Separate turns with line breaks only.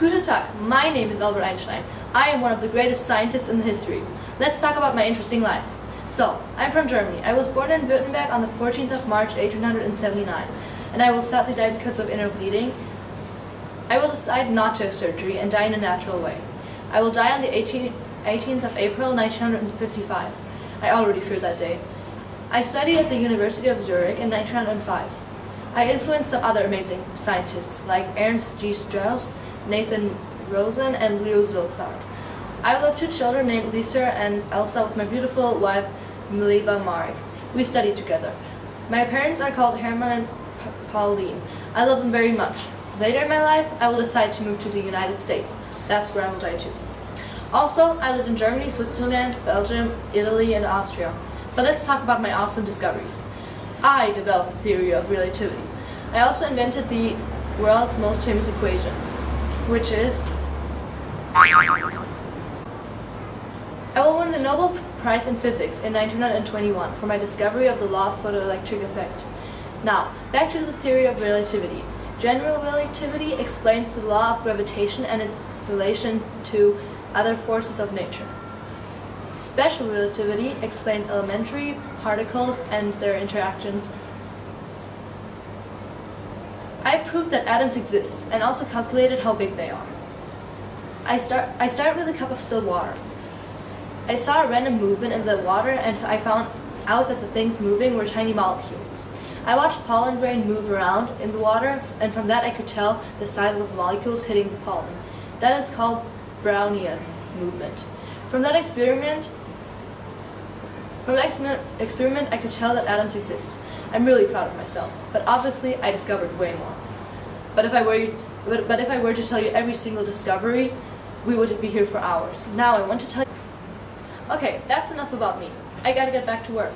Guten Tag, my name is Albert Einstein. I am one of the greatest scientists in history. Let's talk about my interesting life. So, I'm from Germany. I was born in Württemberg on the 14th of March 1879, and I will sadly die because of inner bleeding. I will decide not to have surgery and die in a natural way. I will die on the 18th, 18th of April 1955. I already fear that day. I studied at the University of Zurich in 1905. I influenced some other amazing scientists like Ernst G. Straus, Nathan Rosen, and Leo Szilard. I have two children named Lisa and Elsa with my beautiful wife Mileva Marek. We studied together. My parents are called Hermann and P Pauline. I love them very much. Later in my life, I will decide to move to the United States. That's where I will die too. Also, I lived in Germany, Switzerland, Belgium, Italy, and Austria. But let's talk about my awesome discoveries. I developed the theory of relativity. I also invented the world's most famous equation, which is I will win the Nobel Prize in Physics in 1921 for my discovery of the law of photoelectric effect. Now, back to the theory of relativity. General relativity explains the law of gravitation and its relation to other forces of nature. Special relativity explains elementary particles and their interactions. I proved that atoms exist and also calculated how big they are. I start, I start with a cup of still water. I saw a random movement in the water and I found out that the things moving were tiny molecules. I watched pollen grain move around in the water and from that I could tell the size of molecules hitting the pollen. That is called Brownian movement. From that experiment, from that experiment, I could tell that atoms exist. I'm really proud of myself, but obviously I discovered way more. But if I were, but, but if I were to tell you every single discovery, we would be here for hours. Now I want to tell you. Okay, that's enough about me. I gotta get back to work.